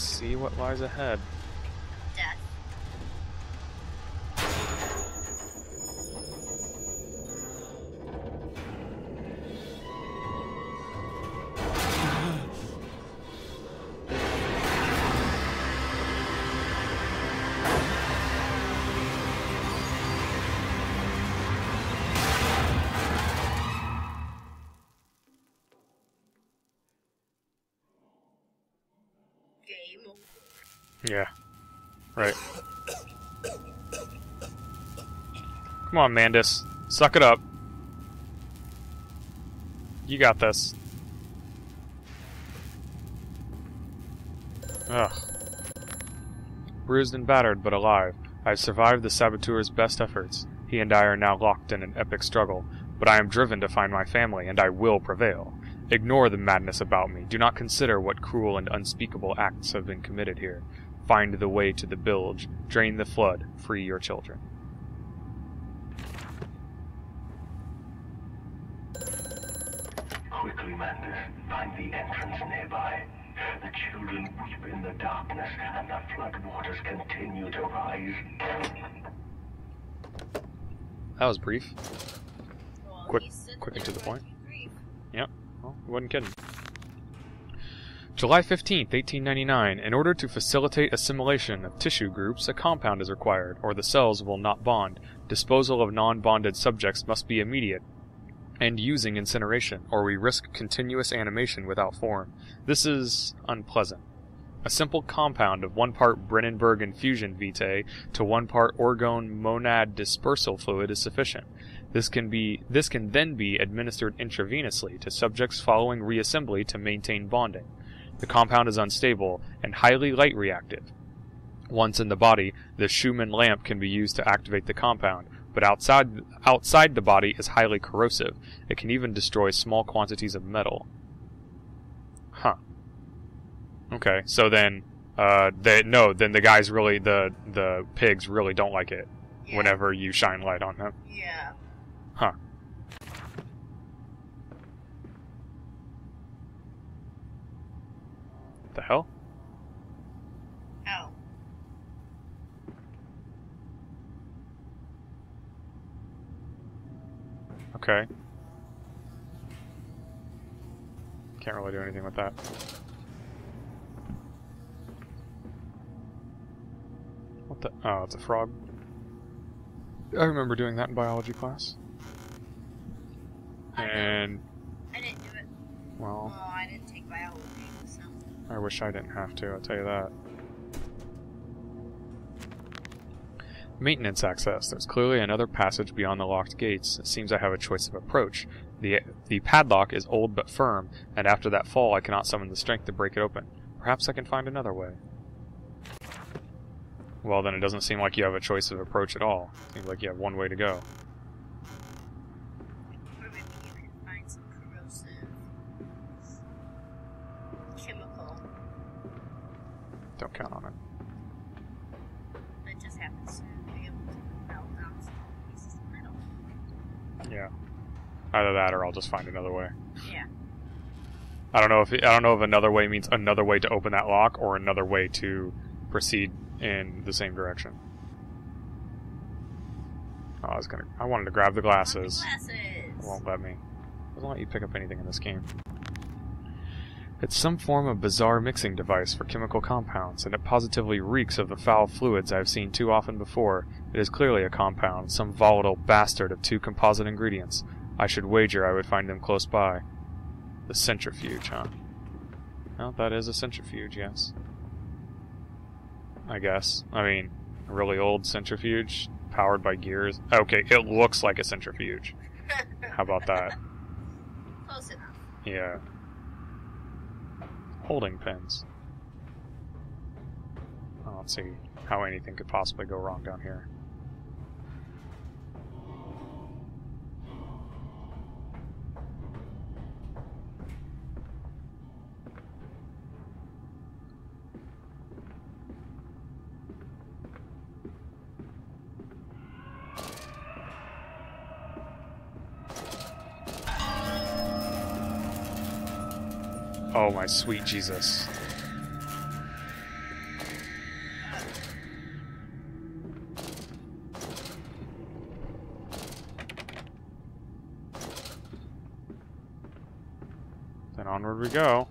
See what lies ahead. Yeah. Right. Come on, Mandus. Suck it up. You got this. Ugh. Bruised and battered, but alive, I have survived the saboteur's best efforts. He and I are now locked in an epic struggle, but I am driven to find my family, and I will prevail. Ignore the madness about me. Do not consider what cruel and unspeakable acts have been committed here. Find the way to the bilge, drain the flood, free your children. Quickly, Mandus, find the entrance nearby. The children weep in the darkness, and the flood waters continue to rise. That was brief. Well, Quick- quick and to the point. be grief. Yep, well, he wasn't kidding. July 15th, 1899. In order to facilitate assimilation of tissue groups, a compound is required, or the cells will not bond. Disposal of non bonded subjects must be immediate, and using incineration, or we risk continuous animation without form. This is unpleasant. A simple compound of one part Brennenburg infusion vitae to one part orgone monad dispersal fluid is sufficient. This can be this can then be administered intravenously to subjects following reassembly to maintain bonding. The compound is unstable and highly light reactive. Once in the body, the Schumann lamp can be used to activate the compound, but outside outside the body is highly corrosive. It can even destroy small quantities of metal. Huh. Okay, so then uh they no, then the guys really the the pigs really don't like it Yeah. whenever you shine light on them. Yeah. Huh. The hell? Oh. Okay. Can't really do anything with that. What the? Oh, it's a frog. I remember doing that in biology class. I. And, I didn't do it. well, Oh, I didn't take biology, so. I wish I didn't have to, I'll tell you that. Maintenance access. There's clearly another passage beyond the locked gates. It seems I have a choice of approach. The, the padlock is old but firm, and after that fall I cannot summon the strength to break it open. Perhaps I can find another way. Well, then it doesn't seem like you have a choice of approach at all. Seems like you have one way to go. Or maybe you can find some corrosive chemical Don't count on it. that just happens to be able to melt down some pieces of metal. Yeah. Either that or I'll just find another way. Yeah. I don't know if I don't know if another way means another way to open that lock or another way to proceed in the same direction. Oh, I was gonna. I wanted to grab the glasses. Glasses. It won't let me. It doesn't let you pick up anything in this game. It's some form of bizarre mixing device for chemical compounds, and it positively reeks of the foul fluids I have seen too often before. It is clearly a compound, some volatile bastard of two composite ingredients. I should wager I would find them close by. The centrifuge, huh? Well, that is a centrifuge, yes. I guess. I mean, a really old centrifuge, powered by gears. Okay, it looks like a centrifuge. How about that? Close enough. Yeah. Holding pins. I don't see how anything could possibly go wrong down here. Oh my sweet Jesus. Then onward we go.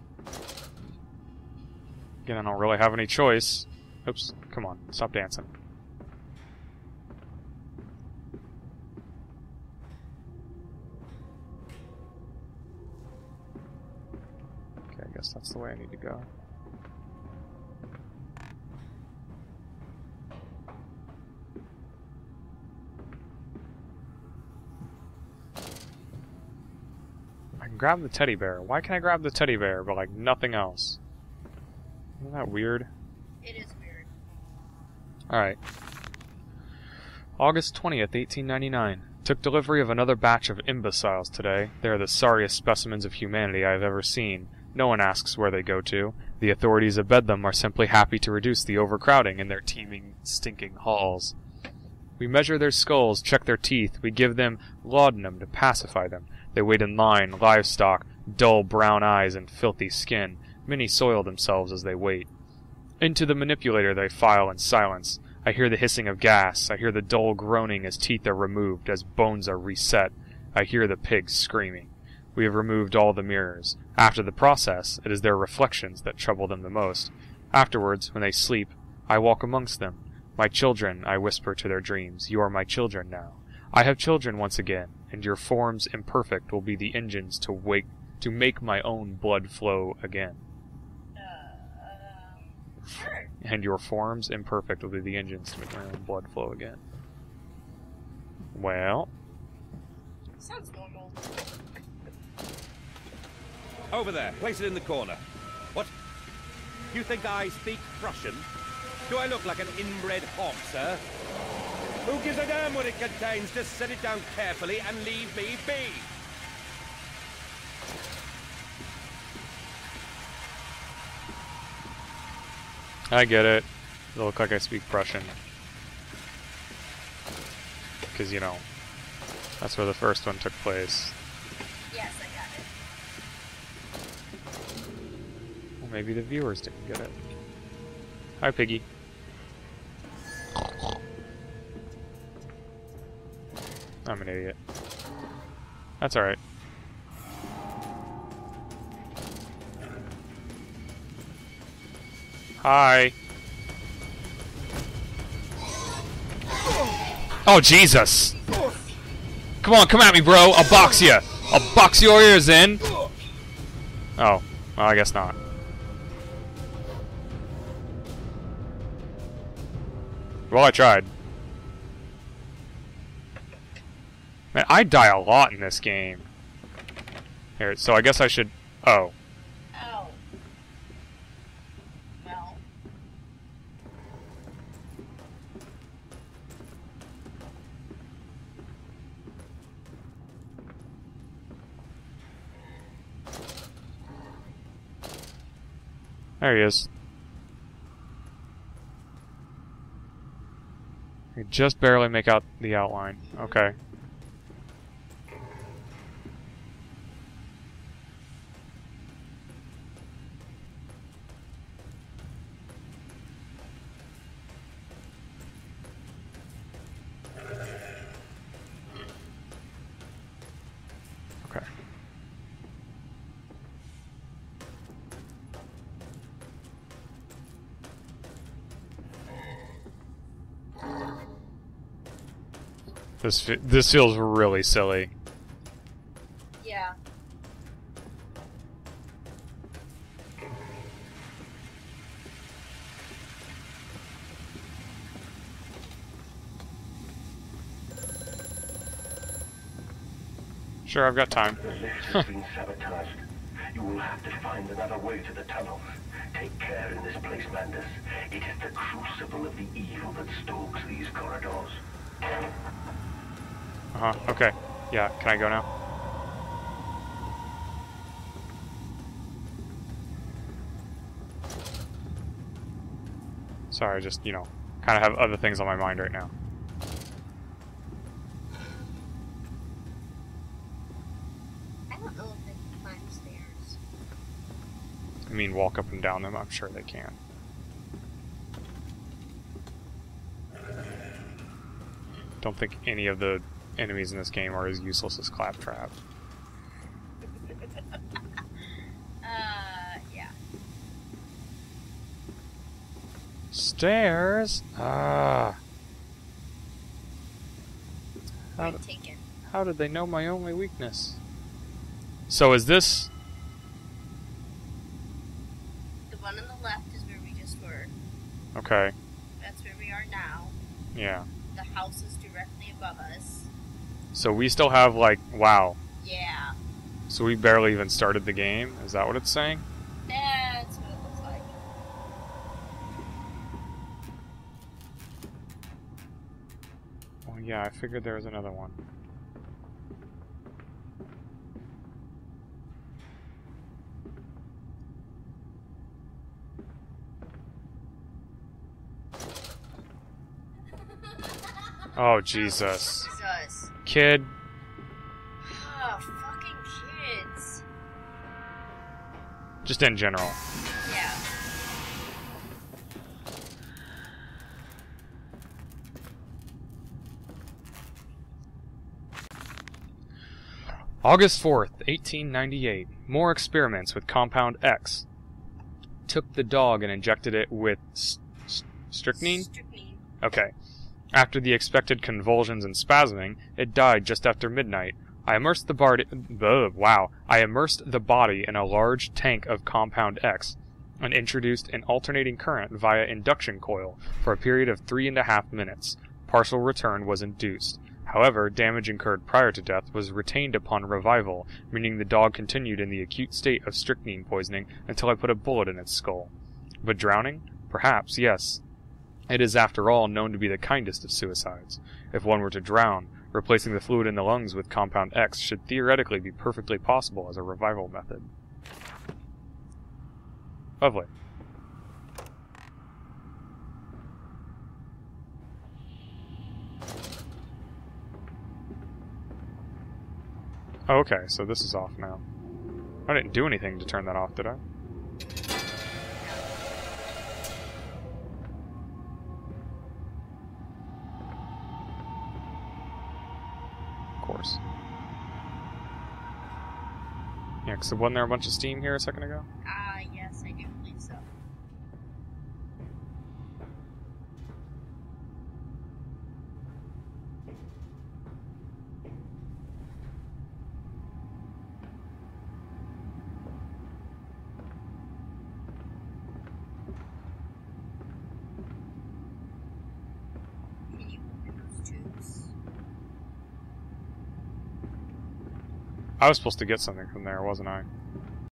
Again, I don't really have any choice. Oops, come on, stop dancing. That's the way I need to go. I can grab the teddy bear. Why can I grab the teddy bear, but like nothing else? Isn't that weird? It is weird. Alright. August 20th, 1899. Took delivery of another batch of imbeciles today. They are the sorriest specimens of humanity I have ever seen. No one asks where they go to. The authorities of Bedlam are simply happy to reduce the overcrowding in their teeming, stinking halls. We measure their skulls, check their teeth, we give them laudanum to pacify them. They wait in line, livestock, dull brown eyes, and filthy skin. Many soil themselves as they wait. Into the manipulator they file in silence. I hear the hissing of gas. I hear the dull groaning as teeth are removed, as bones are reset. I hear the pigs screaming. We have removed all the mirrors. After the process, it is their reflections that trouble them the most. Afterwards, when they sleep, I walk amongst them. My children, I whisper to their dreams, you are my children now. I have children once again, and your forms imperfect will be the engines to wake to make my own blood flow again. And your forms imperfect will be the engines to make my own blood flow again. Well, Sounds. Over there. Place it in the corner. What? You think I speak Prussian? Do I look like an inbred hawk, sir? Who gives a damn what it contains? Just set it down carefully and leave me be. I get it. It'll look like I speak Prussian. Because, you know, that's where the first one took place. Yes, I got it. Maybe the viewers didn't get it. Hi, Piggy. I'm an idiot. That's alright. Hi. Oh, Jesus! Come on, come at me, bro! I'll box you! I'll box your ears in! Oh. Well, I guess not. Well, I tried. Man, I die a lot in this game. Here, so I guess I should... Oh. Oh. Well. There he is. I can just barely make out the outline. Okay. This this feels really silly. Yeah. Sure, I've got time. The lift has been sabotaged. You will have to find another way to the tunnels. Take care in this place, Mandus. It is the crucible of the evil that stalks these corridors. Uh huh. Okay. Yeah. Can I go now? Sorry, I just you know, kind of have other things on my mind right now. I don't know if they can climb stairs. I mean, walk up and down them. I'm sure they can. Don't think any of the enemies in this game are as useless as Claptrap. Uh, Stairs? Ah. How, how did they know my only weakness? So is this. The one on the left is where we just were. Okay. That's where we are now. Yeah. The house is directly above us. So we still have, like, wow. Yeah. So we barely even started the game? Is that what it's saying? That's what it looks like. Well, yeah, I figured there was another one. Oh, Jesus. Kid, Oh, fucking kids. just in general. Yeah. August 4th, 1898. More experiments with Compound X. Took the dog and injected it with strychnine? Strychnine. Okay. After the expected convulsions and spasming, it died just after midnight. I immersed the body. wow. I immersed the body in a large tank of Compound X and introduced an alternating current via induction coil for a period of three and a half minutes. Partial return was induced. However, damage incurred prior to death was retained upon revival, meaning the dog continued in the acute state of strychnine poisoning until I put a bullet in its skull. But drowning? Perhaps, yes. It is, after all, known to be the kindest of suicides. If one were to drown, replacing the fluid in the lungs with compound X should theoretically be perfectly possible as a revival method. Lovely. Okay, so this is off now. I didn't do anything to turn that off, did I? Because wasn't there a bunch of steam here a second ago? I was supposed to get something from there, wasn't I?